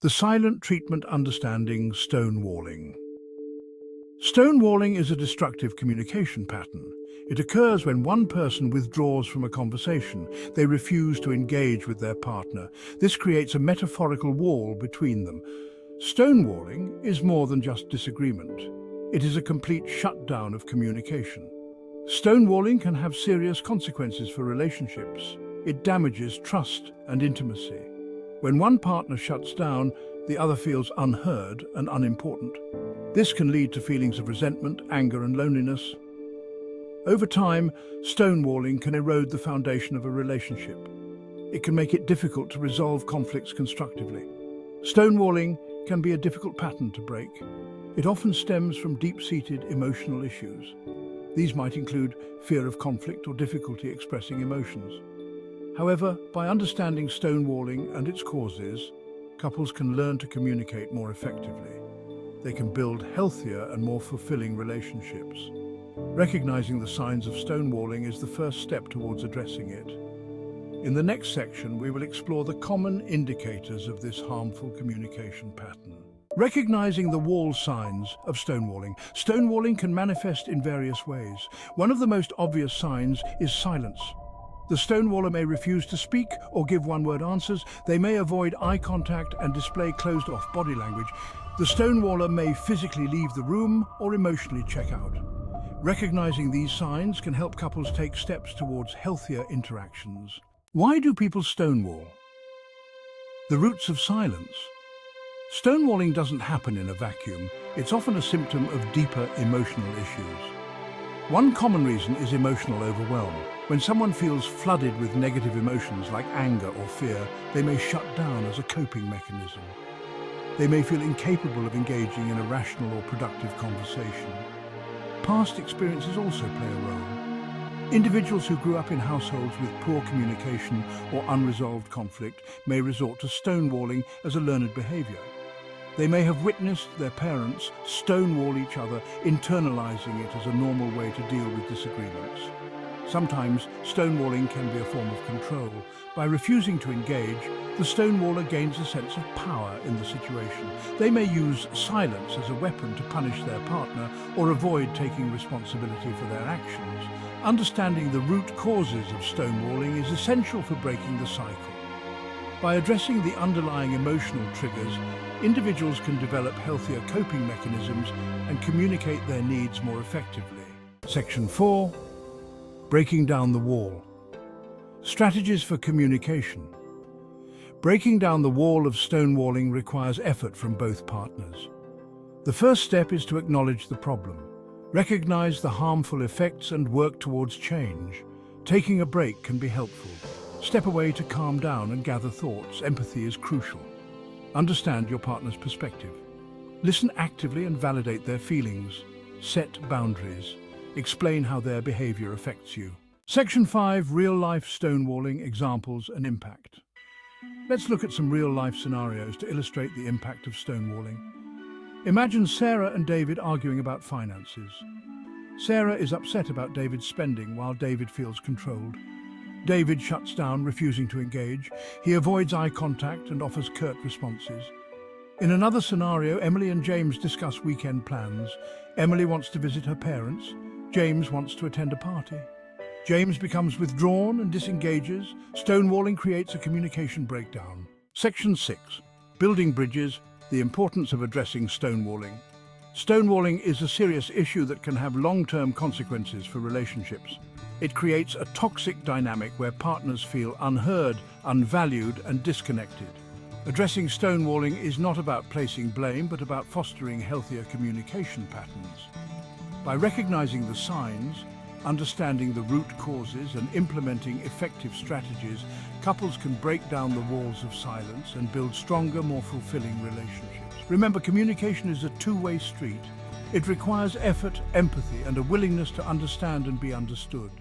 The silent treatment understanding stonewalling. Stonewalling is a destructive communication pattern. It occurs when one person withdraws from a conversation. They refuse to engage with their partner. This creates a metaphorical wall between them. Stonewalling is more than just disagreement. It is a complete shutdown of communication. Stonewalling can have serious consequences for relationships. It damages trust and intimacy. When one partner shuts down, the other feels unheard and unimportant. This can lead to feelings of resentment, anger and loneliness. Over time, stonewalling can erode the foundation of a relationship. It can make it difficult to resolve conflicts constructively. Stonewalling can be a difficult pattern to break. It often stems from deep-seated emotional issues. These might include fear of conflict or difficulty expressing emotions. However, by understanding stonewalling and its causes, couples can learn to communicate more effectively. They can build healthier and more fulfilling relationships. Recognizing the signs of stonewalling is the first step towards addressing it. In the next section, we will explore the common indicators of this harmful communication pattern. Recognizing the wall signs of stonewalling. Stonewalling can manifest in various ways. One of the most obvious signs is silence. The stonewaller may refuse to speak or give one-word answers. They may avoid eye contact and display closed-off body language. The stonewaller may physically leave the room or emotionally check out. Recognizing these signs can help couples take steps towards healthier interactions. Why do people stonewall? The roots of silence. Stonewalling doesn't happen in a vacuum. It's often a symptom of deeper emotional issues. One common reason is emotional overwhelm. When someone feels flooded with negative emotions like anger or fear, they may shut down as a coping mechanism. They may feel incapable of engaging in a rational or productive conversation. Past experiences also play a role. Individuals who grew up in households with poor communication or unresolved conflict may resort to stonewalling as a learned behaviour. They may have witnessed their parents stonewall each other, internalizing it as a normal way to deal with disagreements. Sometimes stonewalling can be a form of control. By refusing to engage, the stonewaller gains a sense of power in the situation. They may use silence as a weapon to punish their partner or avoid taking responsibility for their actions. Understanding the root causes of stonewalling is essential for breaking the cycle. By addressing the underlying emotional triggers, individuals can develop healthier coping mechanisms and communicate their needs more effectively. Section 4. Breaking down the wall. Strategies for communication. Breaking down the wall of stonewalling requires effort from both partners. The first step is to acknowledge the problem. Recognize the harmful effects and work towards change. Taking a break can be helpful. Step away to calm down and gather thoughts. Empathy is crucial. Understand your partner's perspective. Listen actively and validate their feelings. Set boundaries. Explain how their behavior affects you. Section 5, Real-Life Stonewalling Examples and Impact. Let's look at some real-life scenarios to illustrate the impact of stonewalling. Imagine Sarah and David arguing about finances. Sarah is upset about David's spending while David feels controlled. David shuts down, refusing to engage. He avoids eye contact and offers curt responses. In another scenario, Emily and James discuss weekend plans. Emily wants to visit her parents. James wants to attend a party. James becomes withdrawn and disengages. Stonewalling creates a communication breakdown. Section 6. Building bridges, the importance of addressing stonewalling. Stonewalling is a serious issue that can have long-term consequences for relationships. It creates a toxic dynamic where partners feel unheard, unvalued and disconnected. Addressing stonewalling is not about placing blame, but about fostering healthier communication patterns. By recognizing the signs, understanding the root causes and implementing effective strategies, couples can break down the walls of silence and build stronger, more fulfilling relationships. Remember, communication is a two-way street. It requires effort, empathy and a willingness to understand and be understood.